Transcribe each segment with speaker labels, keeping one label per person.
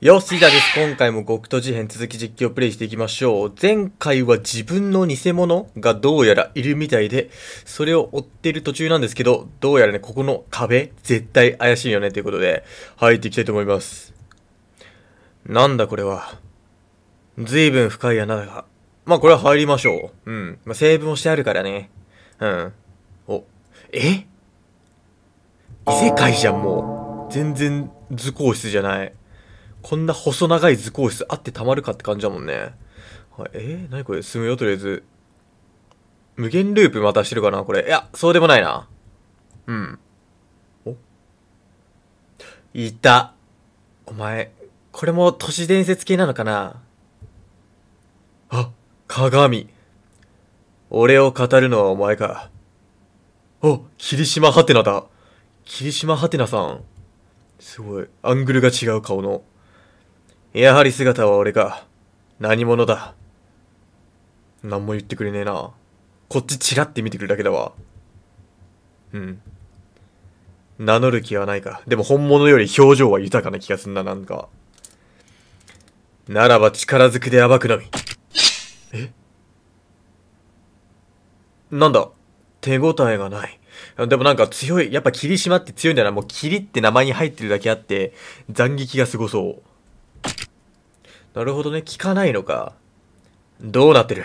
Speaker 1: よし、じゃあです。今回も極と事変続き実況プレイしていきましょう。前回は自分の偽物がどうやらいるみたいで、それを追ってる途中なんですけど、どうやらね、ここの壁、絶対怪しいよねということで、入っていきたいと思います。なんだこれは。随分深い穴だが。まあこれは入りましょう。うん。まあセーブもしてあるからね。うん。お、え？異世界じゃん、もう。全然図工室じゃない。こんな細長い図工室あってたまるかって感じだもんね。はい、えー、何これ？進むよ、とりあえず。無限ループまたしてるかなこれ。いや、そうでもないな。うん。お？いた。お前、これも都市伝説系なのかな？あ、鏡。俺を語るのはお前か。お、霧島ハテナだ。霧島ハテナさん。すごい。アングルが違う顔の。やはり姿は俺か。何者だ。何も言ってくれねえな。こっちチラって見てくるだけだわ。うん。名乗る気はないか。でも本物より表情は豊かな気がすんな、なんか。ならば力ずくで暴くのみ。え？なんだ？手応えがない。でもなんか強い。やっぱ霧島って強いんだな。もう霧って名前に入ってるだけあって、斬撃がすごそう。なるほどね。効かないのか。どうなってる？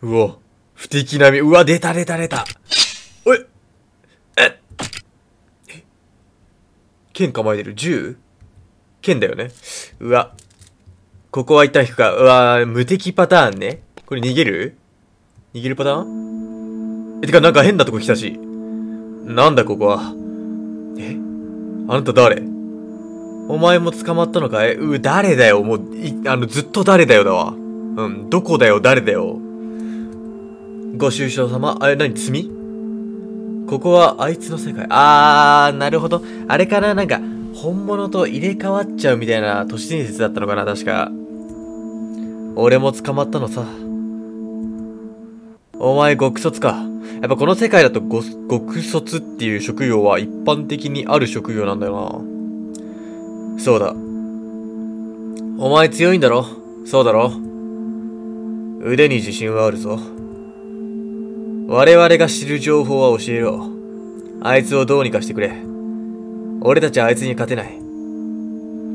Speaker 1: うお。不敵なみ。うわ、出た出た出た。おいええ剣構えてる。銃？剣だよね。うわ。ここは一旦引くか。うわ、無敵パターンね。これ逃げる？逃げるパターン？え、てかなんか変なとこ来たし。なんだここは？え？あなた誰？お前も捕まったのかい？う、誰だよもう、い、あの、ずっと誰だよだわ。うん、どこだよ？誰だよ？ご愁傷様？あれ、何罪？ここはあいつの世界。あー、なるほど。あれかな？なんか、本物と入れ替わっちゃうみたいな都市伝説だったのかな？確か。俺も捕まったのさ。お前極卒か。やっぱこの世界だとご極卒っていう職業は一般的にある職業なんだよな。そうだ。お前強いんだろ？そうだろ？腕に自信はあるぞ。我々が知る情報は教えろ。あいつをどうにかしてくれ。俺たちはあいつに勝てない。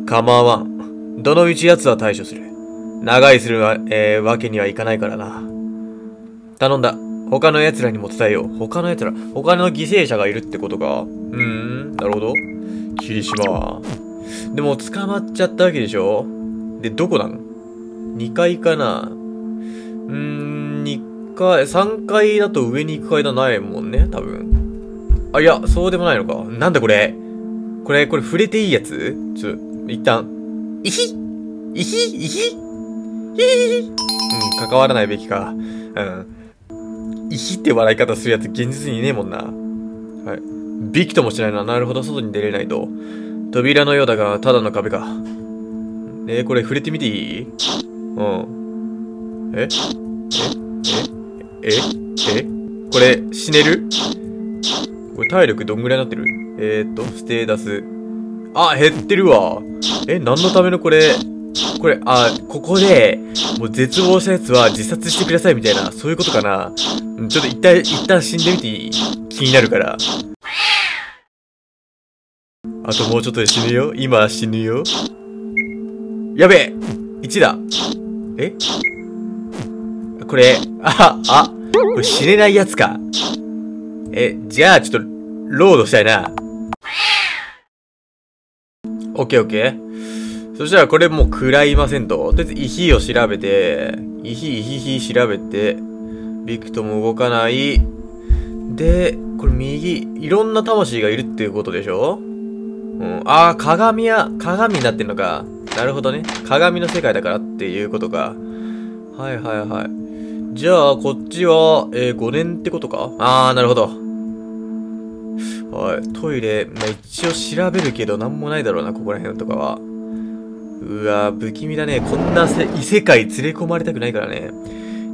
Speaker 1: 構わん。どの道奴は対処する。長居するわ,、えー、わけにはいかないからな。頼んだ。他の奴らにも伝えよう。他の奴ら、他の犠牲者がいるってことか。うーん、なるほど。霧島。でも捕まっちゃったわけでしょ？で、どこなの ?2 階かな？うーん、2階、3階だと上に行く階段ないもんね、多分。あ、いや、そうでもないのか。なんだこれ？これ、これ触れていいやつ？ちょ、一旦。いひいひいひいひうん、関わらないべきか。うん。いひって笑い方するやつ現実にいねえもんな。はい。びきともしないな。なるほど、外に出れないと。扉のようだが、ただの壁か。えー、これ触れてみていい？うん。え？え？え？え？え？これ、死ねる？これ体力どんぐらいになってる？えーっと、ステータス。あ、減ってるわ。え、何のためのこれ、これ、あ、ここで、もう絶望したやつは自殺してくださいみたいな、そういうことかな。ちょっと一旦、一旦死んでみていい？気になるから。あともうちょっとで死ぬよ。今死ぬよ。やべえ !1 だ。え？これ、あ、あ、これ死ねないやつか。え、じゃあちょっと、ロードしたいな。オッケーオッケー。そしたらこれもう食らいませんと。とりあえず、イヒを調べて、イヒイヒヒ調べて、ビクトも動かない。で、これ右、いろんな魂がいるっていうことでしょ？ん。ああ、鏡や、鏡になってんのか。なるほどね。鏡の世界だからっていうことか。はいはいはい。じゃあ、こっちは、えー、5年ってことか？ああ、なるほど。はい。トイレ、まあ、一応調べるけど、なんもないだろうな、ここら辺とかは。うわ不気味だね。こんな異世界連れ込まれたくないからね。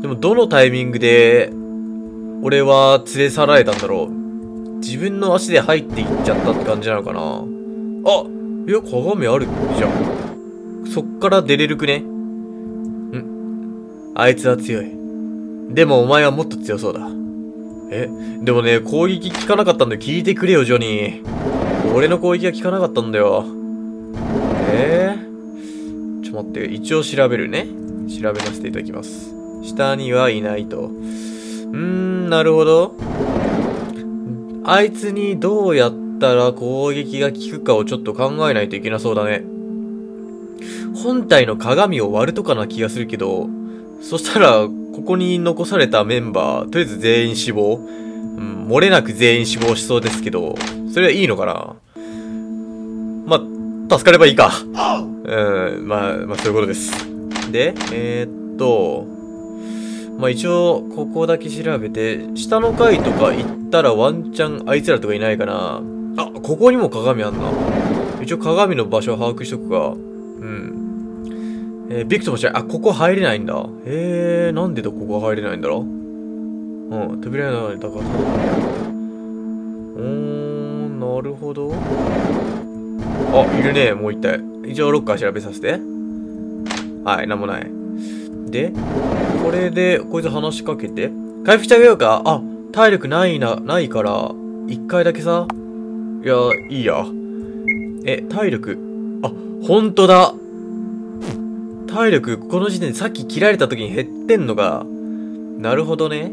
Speaker 1: でも、どのタイミングで、俺は連れ去られたんだろう。自分の足で入っていっちゃったって感じなのかなあいや、鏡あるじゃん。そっから出れるくね？ん？あいつは強い。でもお前はもっと強そうだ。え？でもね、攻撃効かなかったんだよ。聞いてくれよ、ジョニー。俺の攻撃が効かなかったんだよ。え？ー、ちょ、待って、一応調べるね。調べさせていただきます。下にはいないと。うーん、なるほど。あいつにどうやってたら攻撃が効くかをちょっと考えないといけなそうだね。本体の鏡を割るとかな気がするけど、そしたら、ここに残されたメンバー、とりあえず全員死亡。うん、漏れなく全員死亡しそうですけど、それはいいのかなまあ、助かればいいか。うん、まあ、まあ、そういうことです。で、えー、っと、まあ一応、ここだけ調べて、下の階とか行ったらワンチャンあいつらとかいないかな。ここにも鏡あんな。一応鏡の場所を把握しとくか。うん。えー、ビクトもしない。あ、ここ入れないんだ。えー、なんでだここ入れないんだろう？うん、扉の中だから。うーん、なるほど。あ、いるね、もう一体。一応ロッカー調べさせて。はい、なんもない。で、これで、こいつ話しかけて。回復してあげようかあ、体力ないな、ないから、一回だけさ。いや、いいや。え、体力？あ、ほんとだ。体力、この時点でさっき切られた時に減ってんのが。なるほどね。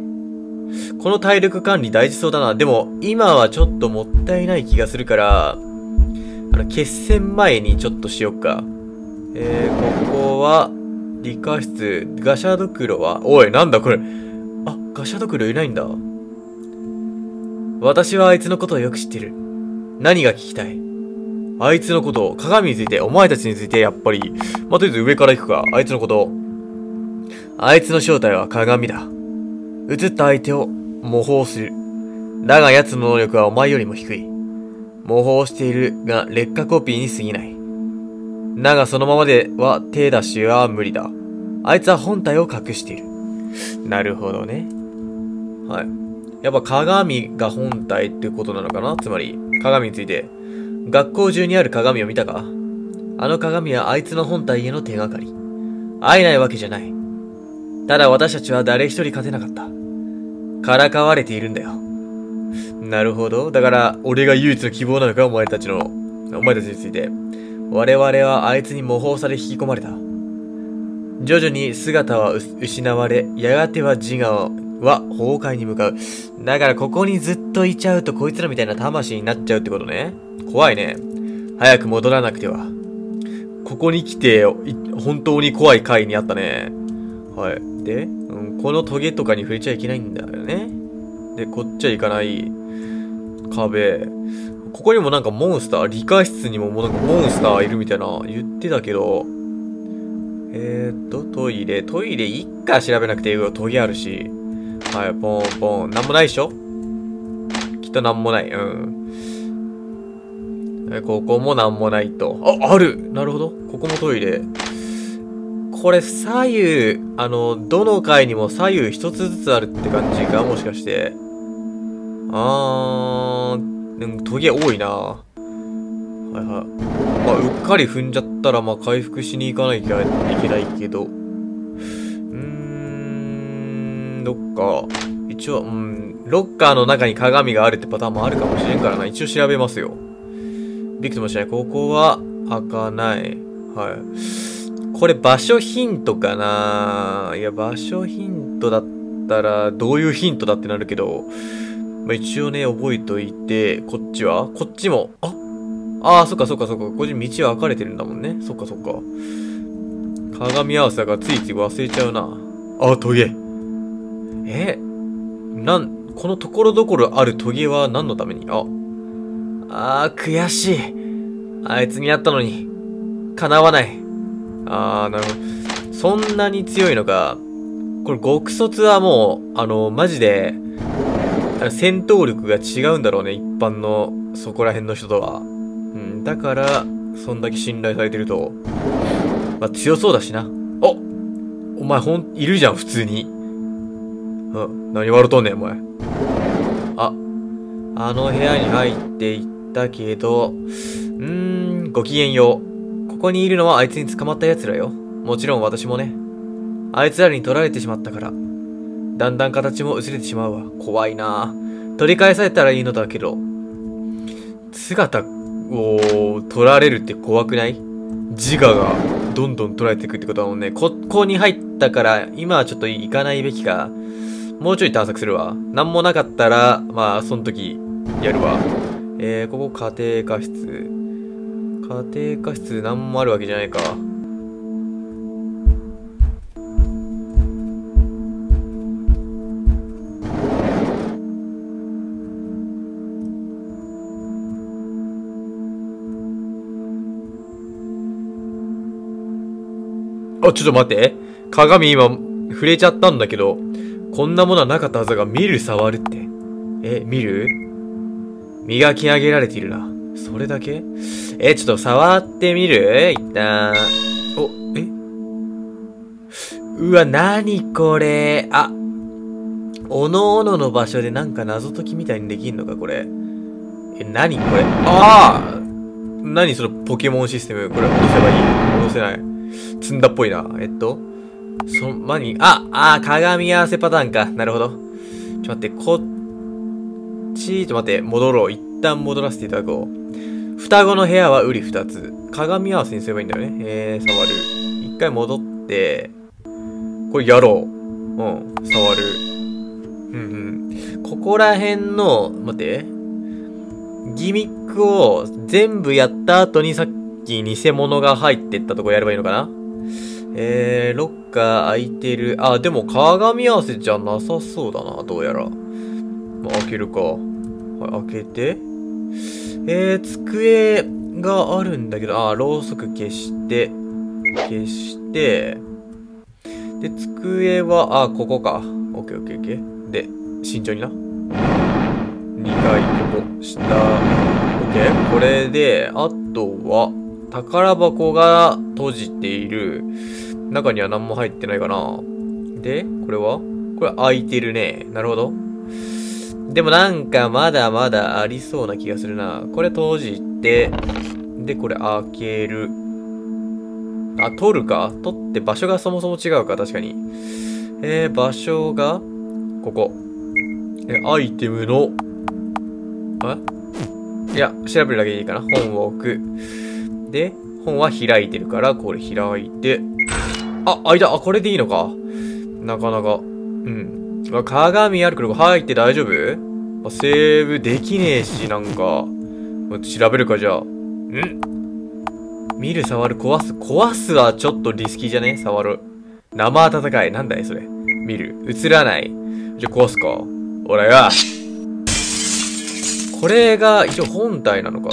Speaker 1: この体力管理大事そうだな。でも、今はちょっともったいない気がするから、あの、決戦前にちょっとしよっか。えー、ここは、理科室、ガシャドクロは、おい、なんだこれ。あ、ガシャドクロいないんだ。私はあいつのことをよく知ってる。何が聞きたい？あいつのこと、鏡について、お前たちについて、やっぱり。まあ、とりあえず上から行くか。あいつのこと。あいつの正体は鏡だ。映った相手を模倣する。だが奴の能力はお前よりも低い。模倣しているが劣化コピーに過ぎない。だがそのままでは手出しは無理だ。あいつは本体を隠している。なるほどね。はい。やっぱ鏡が本体ってことなのかな？つまり、鏡について。学校中にある鏡を見たか？あの鏡はあいつの本体への手がかり。会えないわけじゃない。ただ私たちは誰一人勝てなかった。からかわれているんだよ。なるほど。だから、俺が唯一の希望なのか？お前たちの、お前たちについて。我々はあいつに模倣され引き込まれた。徐々に姿は失われ、やがては自我をは崩壊に向かう。だからここにずっといちゃうとこいつらみたいな魂になっちゃうってことね。怖いね。早く戻らなくては。ここに来て、本当に怖い回にあったね。はい。で、うん、このトゲとかに触れちゃいけないんだよね。で、こっちは行かない。壁。ここにもなんかモンスター、理科室にももなんかモンスターいるみたいな言ってたけど、えー、っと、トイレ、トイレいっか調べなくていいよ。トゲあるし。はい、ポンポン。なんもないでしょ？きっとなんもない。うん。ここもなんもないと。あ、あるなるほど。ここもトイレ。これ左右、あの、どの階にも左右一つずつあるって感じかもしかして。あー、でもトゲ多いなはいはい。まあ、うっかり踏んじゃったら、まあ、回復しに行かなきゃいけないけど。どっか。一応、うん、ロッカーの中に鏡があるってパターンもあるかもしれんからな。一応調べますよ。ビクトもしない。ここは開かない。はい。これ場所ヒントかないや、場所ヒントだったら、どういうヒントだってなるけど、まあ、一応ね、覚えといて、こっちは？こっちも、あああ、そっかそっかそっか。こっち道は分かれてるんだもんね。そっかそっか。鏡合わせだからついつい忘れちゃうな。あ、トゲ。えなん、このところどころあるトゲは何のために？あ。あー、悔しい。あいつに会ったのに、叶わない。あー、なるほど。そんなに強いのか。これ、極卒はもう、あの、マジで、戦闘力が違うんだろうね、一般のそこら辺の人とは。うん、だから、そんだけ信頼されてると。まあ、強そうだしな。おお前ほん、いるじゃん、普通に。うん、何笑うとんねん、お前。あ、あの部屋に入っていったけど、うーん、ごきげんよう。ここにいるのはあいつに捕まった奴らよ。もちろん私もね。あいつらに取られてしまったから。だんだん形も薄れてしまうわ。怖いな取り返されたらいいのだけど。姿を取られるって怖くない？自我がどんどん取られていくってことだもんね。ここに入ったから、今はちょっと行かないべきか。もうちょい探索するわ。なんもなかったら、まあ、その時、やるわ。えー、ここ家庭科室。家庭科室なんもあるわけじゃないか。あ、ちょっと待って。鏡今、触れちゃったんだけど、こんなものはなかったはずが見る触るって。え、見る？磨き上げられているな。それだけ？え、ちょっと触ってみる？一旦。お、え？うわ、なにこれ？あ、おのおのの場所でなんか謎解きみたいにできんのか、これ。え、なにこれ？ああ何そのポケモンシステム？これ戻せばいい？戻せない？積んだっぽいな。えっと？そん、まに、あ、あ、鏡合わせパターンか。なるほど。ちょっと待って、こっち、ちょっと待って、戻ろう。一旦戻らせていただこう。双子の部屋は売り二つ。鏡合わせにすればいいんだよね。えー、触る。一回戻って、これやろう。うん、触る。うんうん。ここら辺の、待って。ギミックを全部やった後にさっき偽物が入ってったとこやればいいのかなえー、ロッカー開いてる。あ、でも鏡合わせじゃなさそうだな、どうやら。まあ、開けるか。はい、開けて。えー、机があるんだけど、あ、ろうそく消して、消して、で、机は、あ、ここか。オッケーオッケーオッケー。で、慎重にな。2階、ここ、下。オッケー。これで、あとは、宝箱が閉じている。中には何も入ってないかな。で、これは？これ開いてるね。なるほど。でもなんかまだまだありそうな気がするな。これ閉じて、で、これ開ける。あ、取るか取って場所がそもそも違うか、確かに。えー、場所が、ここ。え、アイテムの、あいや、調べるだけでいいかな。本を置く。で、本は開いてるから、これ開いて、あ、開いた。あ、これでいいのか？なかなか。うん。鏡あるけど入って大丈夫？セーブできねえし、なんか。調べるか、じゃあ。ん見る、触る、壊す。壊すはちょっとリスキーじゃね？触る。生温かい。なんだい、それ。見る。映らない。じゃ、壊すか。ほらよ。これが一応本体なのか？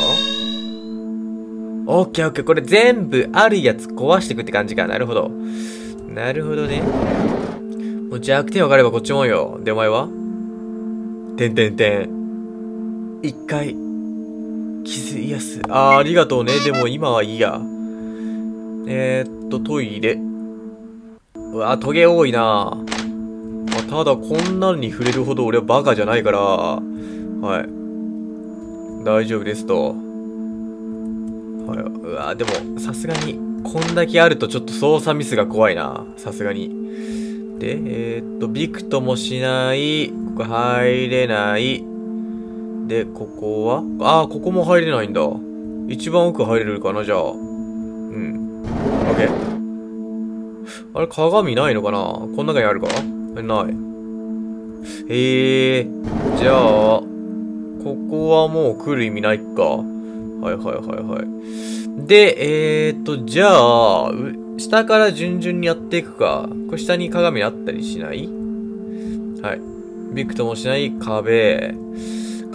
Speaker 1: オッケーオッケー。これ全部あるやつ壊していくって感じか。なるほど。なるほどね。もう弱点分かればこっちもよ。で、お前は？てんてんてん。一回、傷癒す。あー、ありがとうね。でも今はいいや。えー、っと、トイレ。うわ、トゲ多いなまあ、ただ、こんなのに触れるほど俺はバカじゃないから、はい。大丈夫ですと。うわでも、さすがに、こんだけあるとちょっと操作ミスが怖いな。さすがに。で、えー、っと、ビクともしない。ここ入れない。で、ここは？ああ、ここも入れないんだ。一番奥入れるかな、じゃあ。うん。オッケー。あれ、鏡ないのかな？こん中にあるか？ない。ええー、じゃあ、ここはもう来る意味ないか。はいはいはいはい。で、えーと、じゃあ、下から順々にやっていくか。これ下に鏡あったりしない？はい。ビクともしない？壁。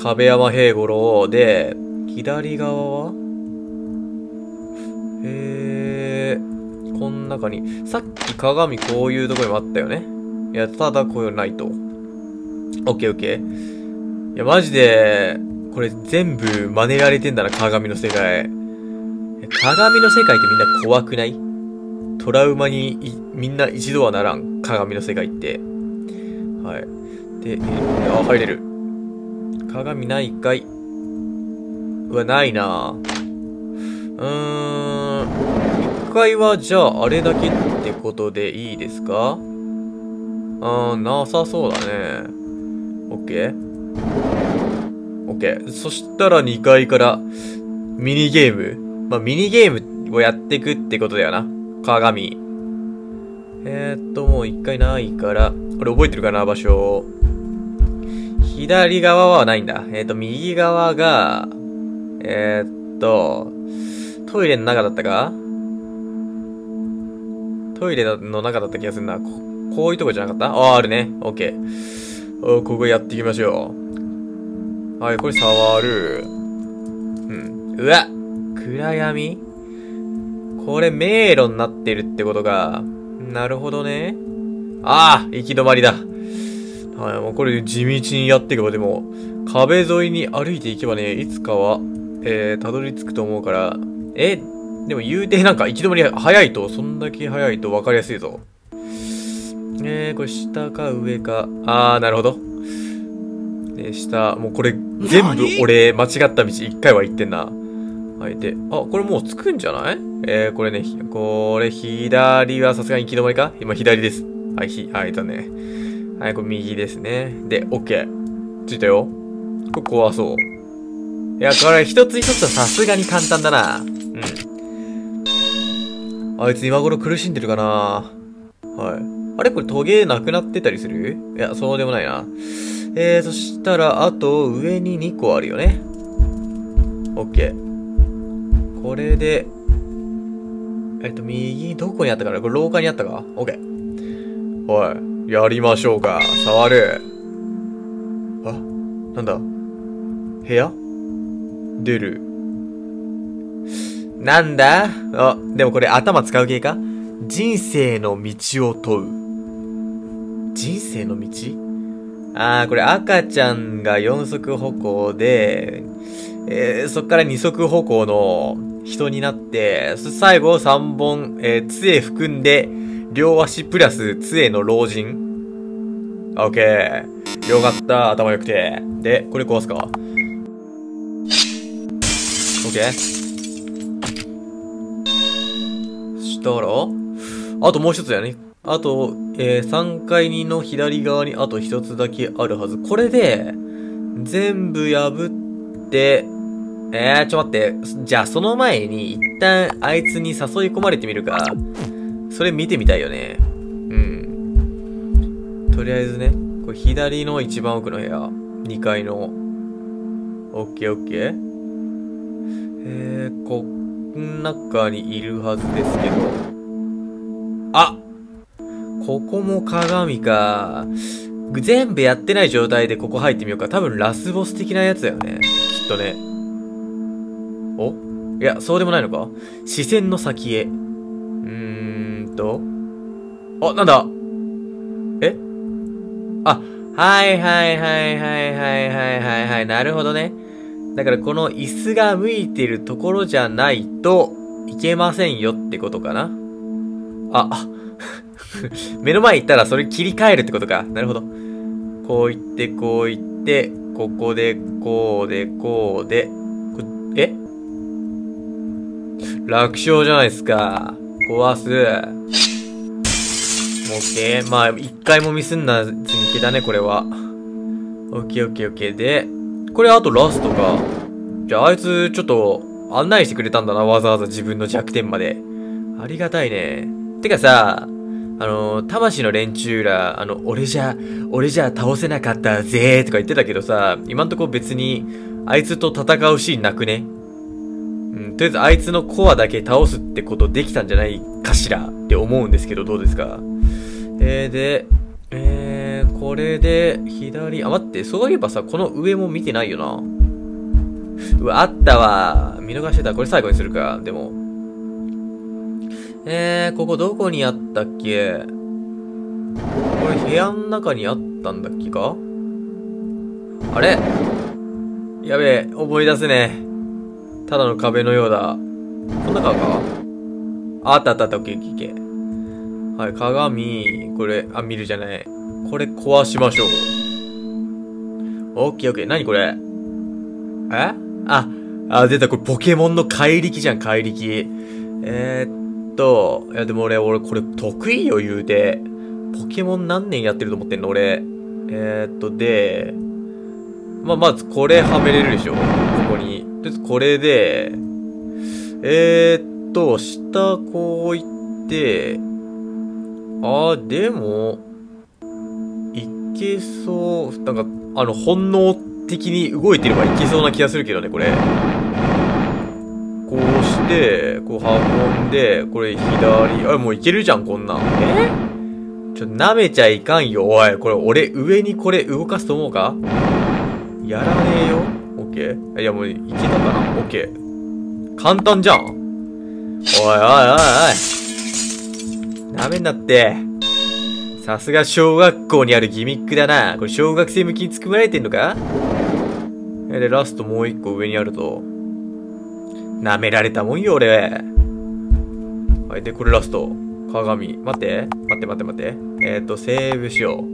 Speaker 1: 壁山平五郎で、左側は？へえー、こん中に、さっき鏡こういうとこにもあったよね。いや、ただこういうのないと。オッケーオッケー。いや、マジで、これ全部真似られてんだな、鏡の世界。鏡の世界ってみんな怖くない？トラウマにみんな一度はならん、鏡の世界って。はい。で、あ、入れる。鏡ないかいうわ、ないなうーん。1階はじゃああれだけってことでいいですか？あー、なさそうだね。オッケーオッケー。そしたら2階からミニゲーム。まあ、ミニゲームをやっていくってことだよな。鏡。えー、っと、もう1階ないから、これ覚えてるかな場所。左側はないんだ。えー、っと、右側が、えー、っと、トイレの中だったか？トイレの中だった気がするな。ここういうとこじゃなかった？ああ、あるね。オッケー。ここやっていきましょう。はい、これ触る。うん。うわ暗闇？これ迷路になってるってことか。なるほどね。ああ行き止まりだ。はい、もうこれ地道にやっていけば、でも、壁沿いに歩いていけばね、いつかは、えー、たどり着くと思うから、え、でも言うてなんか行き止まり早いと、そんだけ早いと分かりやすいぞ。えー、これ下か上か。あー、なるほど。で、下、もうこれ全部俺間違った道一回は行ってんな。はい、で、あ、これもう着くんじゃない？えー、これね、これ左はさすがに行き止まりか？今左です。はい、ひ、はい、だね。はい、これ右ですね。で、OK。着いたよ。これ怖そう。いや、これ一つ一つはさすがに簡単だな。うん。あいつ今頃苦しんでるかなはい。あれ？これトゲなくなってたりする？いや、そうでもないな。えー、そしたら、あと、上に2個あるよね。オッケー。これで、えっと、右、どこにあったかな？これ廊下にあったか？オッケー。はい。やりましょうか。触る。あ、なんだ？部屋？出る。なんだ？あ、でもこれ頭使う系か？人生の道を問う。人生の道？あー、これ赤ちゃんが四足歩行で、えー、そっから二足歩行の人になって、最後三本、えー、杖含んで、両足プラス杖の老人。オッケー。よかった、頭良くて。で、これ壊すか？オッケー。したら、あともう一つだよね。あと、えー、3階の左側にあと一つだけあるはず。これで、全部破って、えー、ちょ待って。じゃあその前に一旦あいつに誘い込まれてみるか。それ見てみたいよね。うん。とりあえずね、これ左の一番奥の部屋。2階の。オッケーオッケー。えー、こん中にいるはずですけど。あここも鏡か。全部やってない状態でここ入ってみようか。多分ラスボス的なやつだよね。きっとね。お？いや、そうでもないのか？視線の先へ。うーんと。あ、なんだ？え？あ、はいはいはいはいはいはいはいはい。なるほどね。だからこの椅子が向いてるところじゃないといけませんよってことかな。あ、あ、目の前行ったらそれ切り替えるってことか。なるほど。こう言って、こう言って、ここで、こうで、こうで、え？楽勝じゃないですか。壊す。オッケー。まあ、一回もミスんなずにいけたね、これは。オッケーオッケーオッケー。で、これあとラストか。じゃあ、あいつ、ちょっと、案内してくれたんだな、わざわざ自分の弱点まで。ありがたいね。てかさ、あの、魂の連中ら、あの、俺じゃ、俺じゃ倒せなかったぜとか言ってたけどさ、今んとこ別に、あいつと戦うシーンなくね？うん、とりあえずあいつのコアだけ倒すってことできたんじゃないかしらって思うんですけど、どうですか？えー、で、えー、これで、左、あ、待って、そういえばさ、この上も見てないよな。うわ、あったわ。見逃してた。これ最後にするか。でも、えー、ここどこにあったっけ？これ部屋の中にあったんだっけか？あれ？やべえ、思い出せねえ。ただの壁のようだ。こん中か？あったあったあった、オッケーオッケー。はい、鏡、これ、あ、見るじゃない。これ壊しましょう。オッケーオッケー。何これ？え？あ、あ、出た、これポケモンの怪力じゃん、怪力。えー、っと、いやでも俺、俺これ得意よ言うて。ポケモン何年やってると思ってんの俺。えー、っと、で、まあ、まずこれはめれるでしょここに。で、これで、えー、っと、下こう行って、あ、でも、いけそう、なんか、あの、本能的に動いてればいけそうな気がするけどね、これ。こうして、こう運んで、これ左、あ、もういけるじゃん、こんなん。え？ちょ、舐めちゃいかんよ、おい。これ、俺、上にこれ動かすと思うか？やらねえよ。オッケーいや、もう、いけたかな？オッケー。簡単じゃん。おいおいおいおい。舐めんなって。さすが小学校にあるギミックだな。これ小学生向きに作られてんのか？で、ラストもう一個上にあると。舐められたもんよ、俺。はい、で、これラスト。鏡。待って。待って待って待って。えっ、ー、と、セーブしよ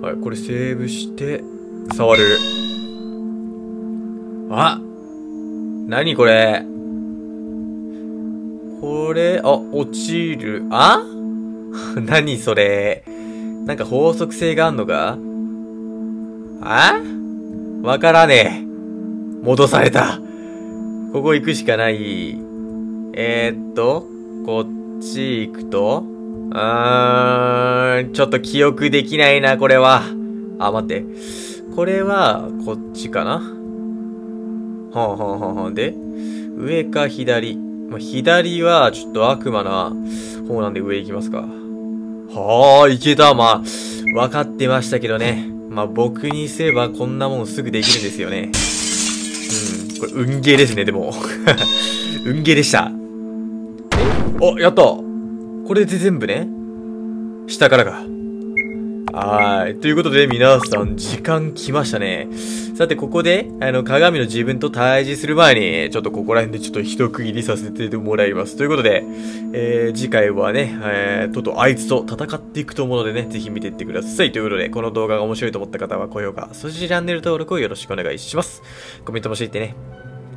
Speaker 1: う。はい、これセーブして、触る。あ何これ？これ、あ、落ちる。あ？何それ？なんか法則性があんのか？あ？わからねえ。戻された。ここ行くしかない。えー、っと、こっち行くと、うーん、ちょっと記憶できないな、これは。あ、待って。これは、こっちかな？ほんほんほんほん。で、上か左。ま、左は、ちょっと悪魔な方なんで上行きますか。はあ、いけた。まあ、分かってましたけどね。まあ僕にすればこんなもんすぐできるんですよね。これ、運ゲーですね、でも。運ゲーでした。お、やったこれで全部ね。下からか。はい。ということで、皆さん、時間来ましたね。さて、ここで、あの、鏡の自分と対峙する前に、ちょっとここら辺でちょっと一区切りさせてもらいます。ということで、えー、次回はね、えー、ととあいつと戦っていくと思うのでね、ぜひ見ていってください。ということで、この動画が面白いと思った方は高評価、そしてチャンネル登録をよろしくお願いします。コメントもしていってね。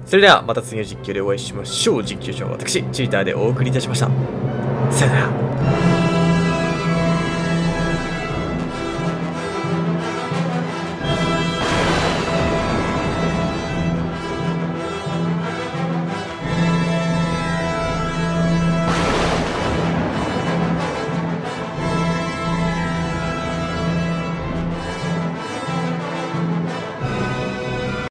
Speaker 1: それでは、また次の実況でお会いしましょう。実況者は私、チーターでお送りいたしました。さよなら。